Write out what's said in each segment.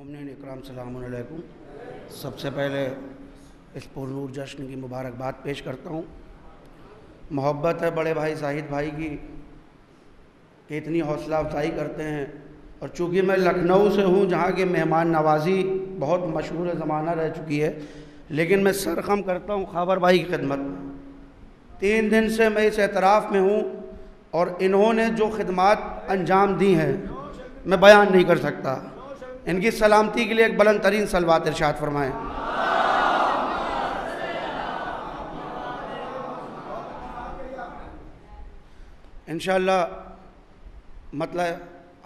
مومنین اکرام السلام علیکم۔ سب سے پہلے اس پرنور جشن کی مبارکباد پیش کرتا ہوں۔ محبت ہے بڑے بھائی ساہید بھائی کی کہ اتنی حوصلہ افزائی کرتے ہیں۔ اور چونکہ میں لکھنؤ سے ہوں، جہاں کی مہمان نوازی بہت مشہور زمانہ رہ چکی ہے، لیکن میں سرخم کرتا ہوں خابر بھائی کی خدمت تین دن سے میں اس اعتراف میں ہوں اور انہوں نے جو خدمات انجام دی ہیں، میں بیان نہیں کر سکتا۔ ان کی سلامتی کے لیے ایک بلند ترین سلوات ارشاد فرمائیں انشاءاللہ مطلع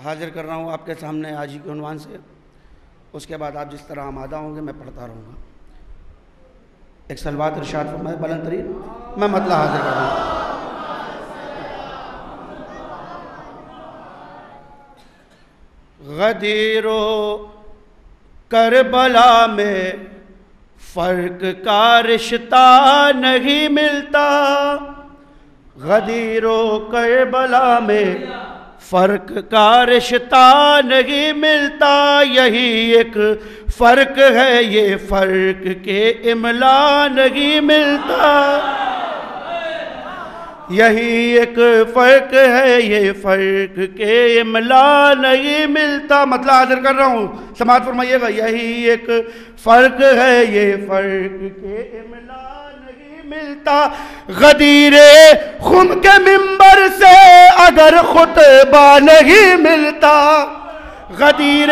حاضر کر رہا ہوں آپ کے سامنے آج ہی کے عنوان سے۔ اس کے بعد آپ جس طرح آمادہ ہوں گے، میں پڑھتا رہوں گا۔ ایک سلوات ارشاد فرمائے، بلند ترین۔ میں مطلع حاضر کر رہا ہوں۔ غدیرو کربلا میں فرق کا رشتہ نہیں ملتا۔ غدیر و کربلا میں فرق کا رشتہ نہیں ملتا۔ یہی ایک فرق ہے، یہ فرق کے املا نہیں ملتا۔ یہی ایک فرق ہے، یہ فرق کے املا نہیں ملتا۔ مطلب حاضر کر رہا ہوں۔ سماعت فرمائیے گا، یہی ایک فرق ہے، یہ فرق کے املا نہیں ملتا۔ غدیر خم کے ممبر سے اگر خطبہ نہیں ملتا۔ غدیر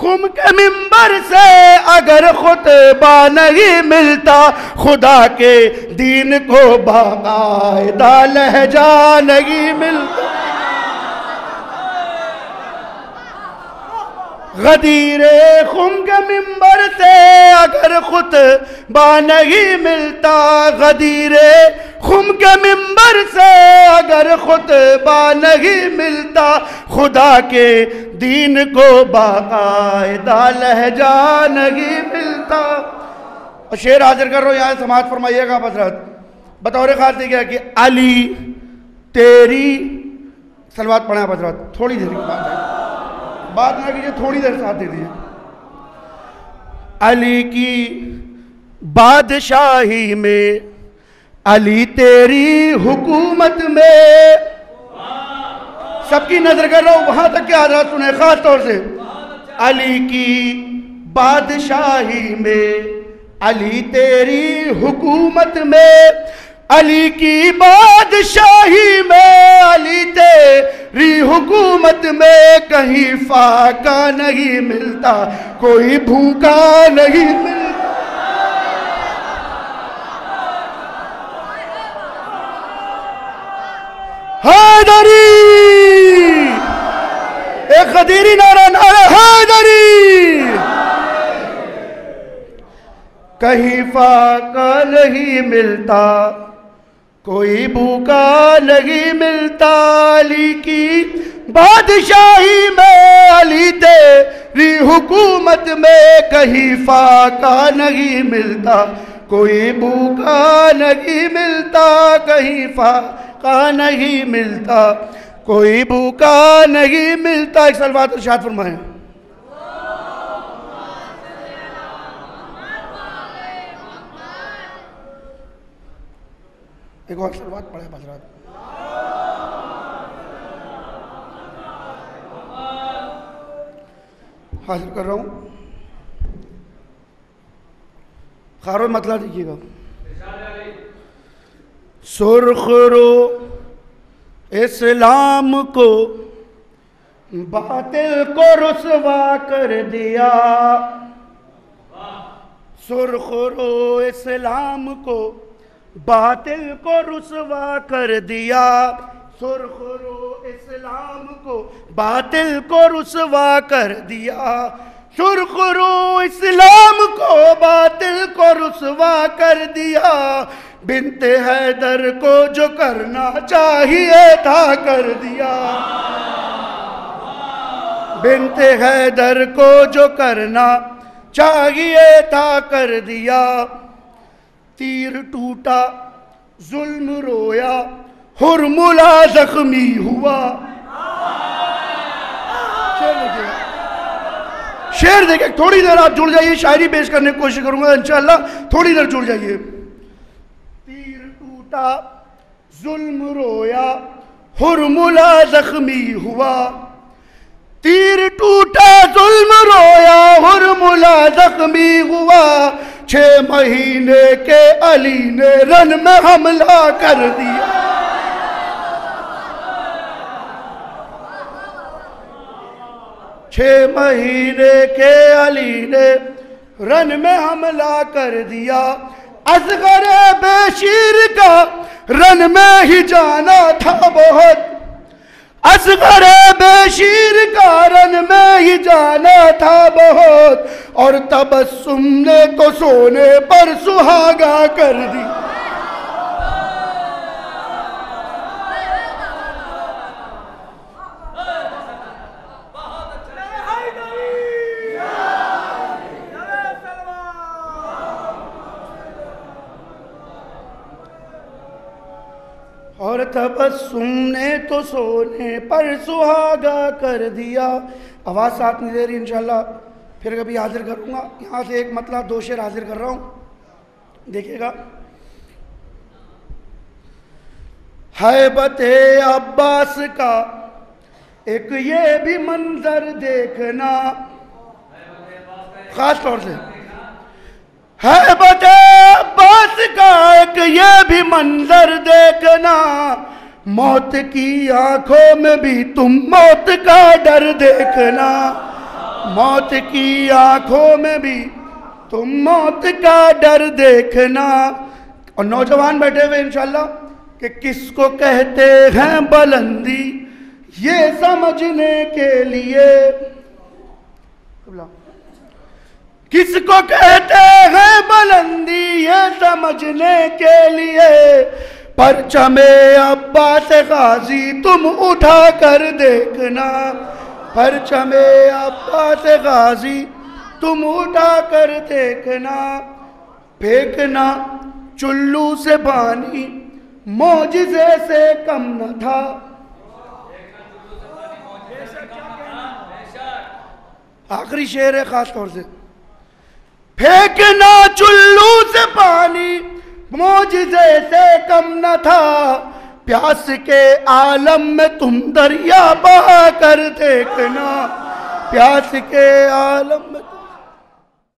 خم کے ممبر سے اگر خطبہ نہیں ملتا، خدا کے دین کو باقاعدہ لہجہ نہیں ملتا۔ غدیر خم کے ممبر سے اگر خطبہ نہیں ملتا، غدیر خم کے ممبر سے اگر خطبہ نہیں ملتا، خدا کے دین کو باقاعدہ لہجہ نہیں ملتا۔ اور حاضر کر رہا ہوں، یہاں سماعت فرمائیے گا، حضرت بطور خاص یہ کیا کہ علی، تیری، سلوات پڑھا حضرت، تھوڑی دیر کی بات ہے۔ بات نہ کیجیے تھوڑی دیر ساتھ دے دیجیے علی کی بادشاہی میں علی تیری حکومت میں۔ سب کی نظر کر رہا ہوں، وہاں تک کیا حضرات سنیں، خاص طور سے۔ علی کی بادشاہی میں، علی تیری حکومت میں، علی کی بادشاہی میں، علی تیری حکومت میں کہیں فاقہ نہیں ملتا، کوئی بھوکا نہیں ملتا۔ حیدری! ایک قدیری نعرہ نعرہ حیدری! کہیں فاقہ نہیں ملتا، کوئی بھوکا نہیں ملتا، علی کی بادشاہی میں، علی تیری حکومت میں کہیں فاقہ نہیں ملتا، کوئی بھوکا نہیں ملتا، کہیں فاقہ کا نہیں ملتا، کوئی بھوکا نہیں ملتا۔ ایک سلوات ارشاد فرمائیں۔ ایک اور سلوات پڑھے حضرات۔ حاضر کر رہا ہوں۔ خارو مطلب دیکھئے گا۔ سرخ رو اسلام کو باطل کو رسوا کر دیا۔ سرخ رو اسلام کو باطل کو رسوا کر دیا۔ سرخ رو اسلام کو باطل کو رسوا کر دیا۔ سرخ رو اسلام کو باطل کو رسوا کر دیا۔ بنت حیدر کو جو کرنا چاہیے تھا کر دیا۔ بنت حیدر کو جو کرنا چاہیے تھا کر دیا۔ تیر ٹوٹا، ظلم رویا، ہرملا زخمی ہوا۔ شیر دیکھیں، تھوڑی دیر آپ جڑ جائیے، شاعری پیش کرنے کی کوشش کروں گا، انشاءاللہ تھوڑی دیر جڑ جائیے۔ ٹوٹا ظلم رویا حرملا زخمی ہوا۔ تیر ٹوٹا، ظلم رویا حرملا زخمی ہوا۔ چھ مہینے کے علی نے رن میں حملہ کر دیا۔ چھ مہینے کے علی نے رن میں حملہ کر دیا۔ اصغر بے شیر کا میں ہی جانا تھا بہت۔ اصغر بے شیر کارن میں ہی جانا تھا بہت۔ اور تبسم نے تو سونے پر سہاگا کر دی۔ اور تبسم نے تو سونے پر سہاگا کر دیا۔ آواز ساتھ نہیں دے رہی انشاءاللہ۔ پھر کبھی حاضر کروں گا۔ یہاں سے ایک مطلع دو شعر حاضر کر رہا ہوں۔ دیکھیے گا۔ حیبت عباس کا ایک یہ بھی منظر دیکھنا۔ خاص طور سے۔ حیبت موت کی آنکھوں میں بھی تم موت کا ڈر دیکھنا۔ موت کی آنکھوں میں بھی تم موت کا ڈر دیکھنا۔ اور نوجوان بیٹھے ہوئے انشاءاللہ کہ کس کو کہتے ہیں بلندی یہ سمجھنے کے لیے۔ کس کو کہتے ہیں بلندی پرچم عباس غازی تم اٹھا کر دیکھنا۔ پرچم عباس غازی تم اٹھا کر دیکھنا۔ پھینکنا چلو سے بانی موجزے سے کم نہ تھا۔ آخری شعر ہے خاص طور سے۔ پھینکنا چلو سے پانی موجزے سے کم نہ تھا۔ پیاس کے عالم میں تم دریا بہا کر دیکھنا۔ پیاس کے عالم میں